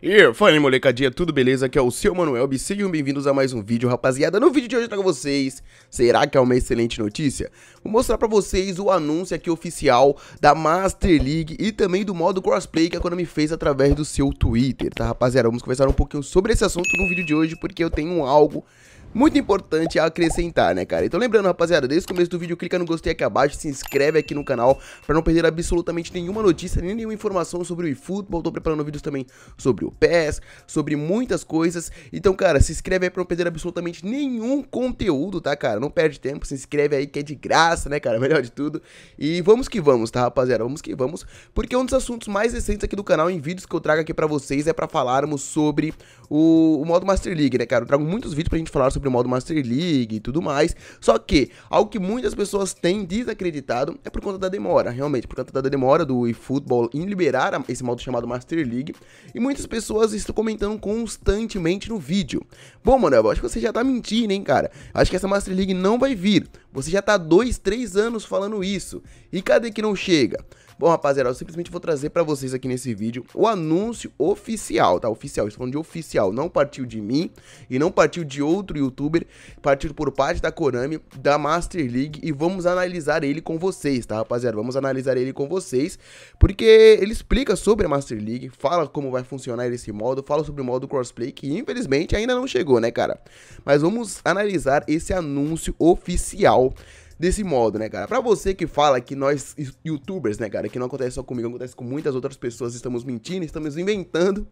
E fala molecadinha, tudo beleza? Aqui é o seu Manuel, sejam bem-vindos a mais um vídeo, rapaziada. No vídeo de hoje eu trago vocês, será que é uma excelente notícia? Vou mostrar pra vocês o anúncio aqui oficial da Master League e também do modo crossplay que a Konami fez através do seu Twitter, tá rapaziada? Vamos conversar um pouquinho sobre esse assunto no vídeo de hoje porque eu tenho algo muito importante a acrescentar, né, cara? Então lembrando, rapaziada, desde o começo do vídeo, clica no gostei aqui abaixo, se inscreve aqui no canal pra não perder absolutamente nenhuma notícia, nem nenhuma informação sobre o eFootball. Tô preparando vídeos também sobre o PES, sobre muitas coisas. Então, cara, se inscreve aí pra não perder absolutamente nenhum conteúdo, tá, cara? Não perde tempo, se inscreve aí que é de graça, né, cara? Melhor de tudo. E vamos que vamos, tá, rapaziada? Vamos que vamos, porque um dos assuntos mais recentes aqui do canal, em vídeos que eu trago aqui pra vocês, é pra falarmos sobre o, o modo Master League, né, cara? Eu trago muitos vídeos pra gente falar sobre o modo Master League e tudo mais. Só que algo que muitas pessoas têm desacreditado é por conta da demora, realmente, por conta da demora do eFootball em liberar esse modo chamado Master League. E muitas pessoas estão comentando constantemente no vídeo. Bom, mano, eu acho que você já tá mentindo, hein, cara? Acho que essa Master League não vai vir. Você já tá dois, três anos falando isso. E cadê que não chega? Bom, rapaziada, eu simplesmente vou trazer para vocês aqui nesse vídeo o anúncio oficial, tá? Oficial, estou falando de oficial, não partiu de mim e não partiu de outro youtuber, partiu por parte da Konami, da Master League e vamos analisar ele com vocês, tá, rapaziada? Vamos analisar ele com vocês, porque ele explica sobre a Master League, fala como vai funcionar esse modo, fala sobre o modo crossplay, que infelizmente ainda não chegou, né, cara? Mas vamos analisar esse anúncio oficial desse modo, né, cara? Pra você que fala que nós, youtubers, né, cara, que não acontece só comigo, acontece com muitas outras pessoas, estamos mentindo, estamos inventando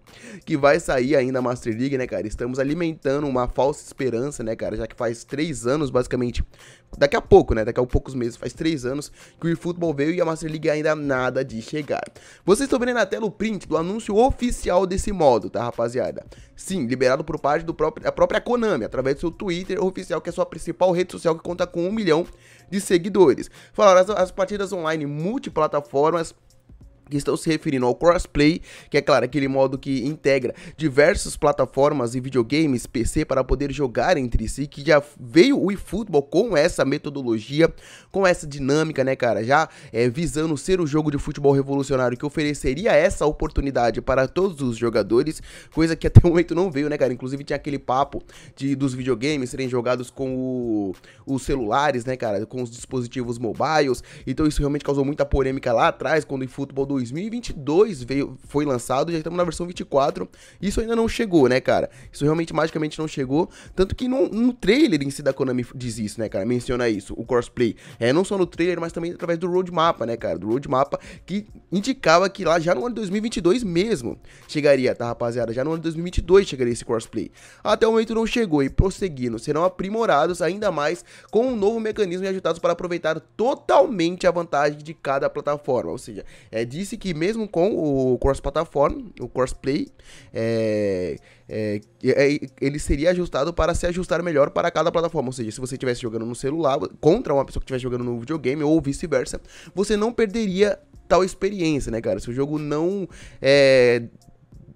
que vai sair ainda a Master League, né, cara? Estamos alimentando uma falsa esperança, né, cara? Já que faz três anos, basicamente, daqui a pouco, né? Daqui a poucos meses, faz três anos que o eFootball veio e a Master League ainda nada de chegar. Vocês estão vendo na tela o print do anúncio oficial desse modo, tá, rapaziada? Sim, liberado por parte do próprio, da própria Konami, através do seu Twitter oficial, que é a sua principal rede social que conta com um milhão de seguidores. Falaram as, as partidas online multiplataformas que estão se referindo ao crossplay, que é claro, aquele modo que integra diversas plataformas e videogames PC para poder jogar entre si, que já veio o eFootball com essa metodologia, com essa dinâmica, né, cara, já é, visando ser o jogo de futebol revolucionário que ofereceria essa oportunidade para todos os jogadores, coisa que até o momento não veio, né, cara, inclusive tinha aquele papo de dos videogames serem jogados com o, os celulares, né, cara, com os dispositivos mobiles, então isso realmente causou muita polêmica lá atrás, quando o eFootball 2022 veio, foi lançado, já estamos na versão 24. Isso ainda não chegou, né, cara? Isso realmente magicamente não chegou. Tanto que no, no trailer em si da Konami diz isso, né, cara? Menciona isso, o crossplay. É não só no trailer, mas também através do roadmap, né, cara? Do roadmap que indicava que lá já no ano de 2022 mesmo chegaria, tá, rapaziada? Já no ano de 2022 chegaria esse crossplay. Até o momento não chegou e prosseguindo, serão aprimorados ainda mais com um novo mecanismo e ajudados para aproveitar totalmente a vantagem de cada plataforma. Ou seja, é, disse que mesmo com o cross-platform, o crossplay, é, é, é, ele seria ajustado para se ajustar melhor para cada plataforma. Ou seja, se você estivesse jogando no celular contra uma pessoa que estivesse jogando no videogame ou vice-versa, você não perderia tal experiência, né, cara? Se o jogo não é,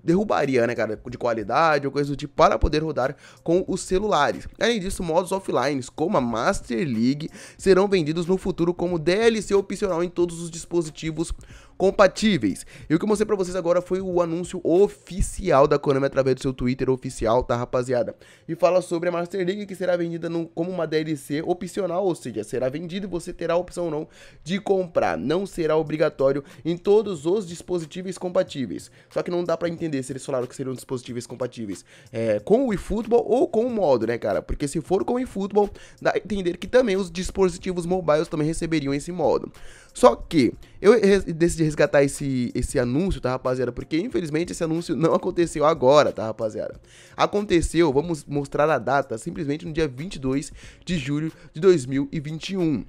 derrubaria, né, cara, de qualidade ou coisa do tipo, para poder rodar com os celulares. Além disso, modos offline, como a Master League, serão vendidos no futuro como DLC opcional em todos os dispositivos compatíveis. E o que eu mostrei pra vocês agora foi o anúncio oficial da Konami através do seu Twitter oficial, tá, rapaziada? E fala sobre a Master League que será vendida no, como uma DLC opcional, ou seja, será vendida e você terá a opção ou não de comprar. Não será obrigatório em todos os dispositivos compatíveis. Só que não dá pra entender se eles falaram que seriam dispositivos compatíveis é, com o eFootball ou com o modo, né, cara? Porque se for com o eFootball, dá a entender que também os dispositivos mobiles também receberiam esse modo. Só que eu decidi resgatar esse, esse anúncio, tá, rapaziada? Porque infelizmente esse anúncio não aconteceu agora, tá, rapaziada? Aconteceu, vamos mostrar a data, simplesmente no dia 22 de julho de 2021.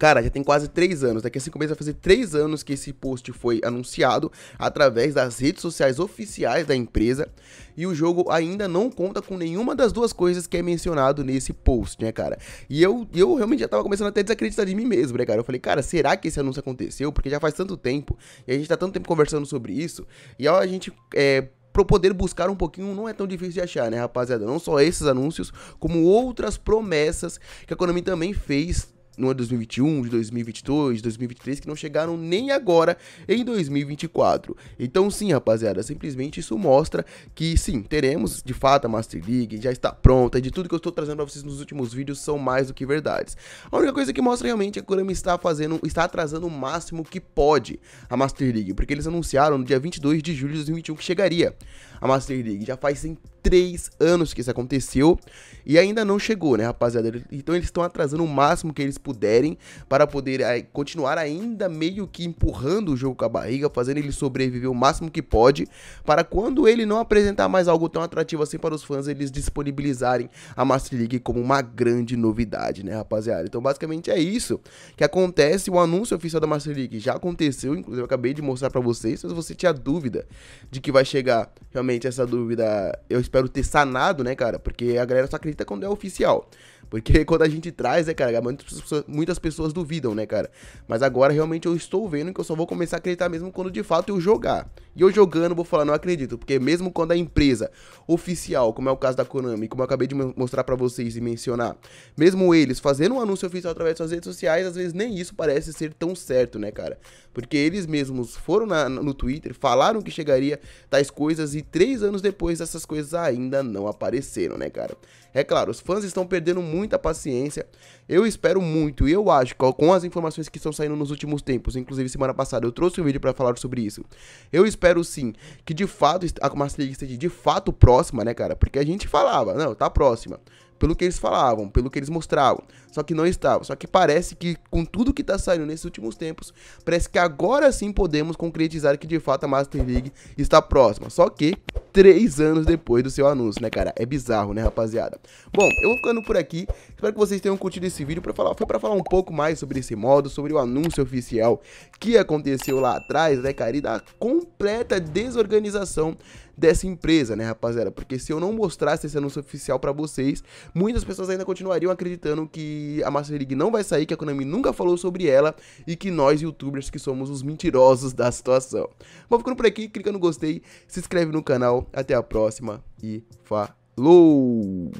Cara, já tem quase três anos. Daqui a cinco meses vai fazer três anos que esse post foi anunciado através das redes sociais oficiais da empresa. E o jogo ainda não conta com nenhuma das duas coisas que é mencionado nesse post, né, cara? E eu, eu realmente já tava começando até a desacreditar de mim mesmo, né, cara? Eu falei, cara, será que esse anúncio aconteceu? Porque já faz tanto tempo. E a gente tá tanto tempo conversando sobre isso. E a gente. É, para poder buscar um pouquinho não é tão difícil de achar, né, rapaziada? Não só esses anúncios, como outras promessas que a Konami também fez não é 2021, de 2022, de 2023, que não chegaram nem agora em 2024. Então sim, rapaziada, simplesmente isso mostra que sim, teremos de fato a Master League, já está pronta, e de tudo que eu estou trazendo para vocês nos últimos vídeos são mais do que verdades. A única coisa que mostra realmente é que a Konami está fazendo, está atrasando o máximo que pode a Master League, porque eles anunciaram no dia 22 de julho de 2021 que chegaria a Master League. Já faz três anos que isso aconteceu e ainda não chegou, né, rapaziada? Então eles estão atrasando o máximo que eles puderem para poder aí, continuar ainda meio que empurrando o jogo com a barriga, fazendo ele sobreviver o máximo que pode, para quando ele não apresentar mais algo tão atrativo assim para os fãs, eles disponibilizarem a Master League como uma grande novidade, né, rapaziada? Então basicamente é isso que acontece. O anúncio oficial da Master League já aconteceu, inclusive eu acabei de mostrar para vocês. Se você tinha dúvida de que vai chegar realmente essa dúvida, eu espero ter sanado, né, cara? Porque a galera só acredita quando é oficial. Porque quando a gente traz, né, cara, muitas pessoas, duvidam, né, cara? Mas agora realmente eu estou vendo que eu só vou começar a acreditar mesmo quando de fato eu jogar. E eu jogando, vou falar, não acredito. Porque mesmo quando a empresa oficial, como é o caso da Konami, como eu acabei de mostrar para vocês e mencionar, mesmo eles fazendo um anúncio oficial através de suas redes sociais, às vezes nem isso parece ser tão certo, né, cara? Porque eles mesmos foram na, no Twitter, falaram que chegaria tais coisas e três anos depois essas coisas ainda não apareceram, né, cara? É claro, os fãs estão perdendo muita paciência. Eu espero muito e eu acho que com as informações que estão saindo nos últimos tempos, inclusive semana passada eu trouxe um vídeo para falar sobre isso. Eu espero sim que de fato a Master League esteja de fato próxima, né, cara? Porque a gente falava, não, tá próxima pelo que eles falavam, pelo que eles mostravam. Só que não estava. Só que parece que com tudo que tá saindo nesses últimos tempos, parece que agora sim podemos concretizar que de fato a Master League está próxima. Só que três anos depois do seu anúncio, né, cara? É bizarro, né, rapaziada? Bom, eu vou ficando por aqui. Espero que vocês tenham curtido esse vídeo. Pra falar, foi para falar um pouco mais sobre esse modo, sobre o anúncio oficial que aconteceu lá atrás, né, cara? E da completa desorganização dessa empresa, né, rapaziada? Porque se eu não mostrasse esse anúncio oficial para vocês, muitas pessoas ainda continuariam acreditando que a Master League não vai sair, que a Konami nunca falou sobre ela e que nós, youtubers, que somos os mentirosos da situação. Vou ficando por aqui, clica no gostei, se inscreve no canal, até a próxima e falou!